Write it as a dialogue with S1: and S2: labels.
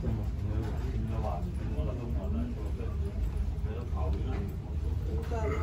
S1: 咁啊，唔会话唔
S2: 会话。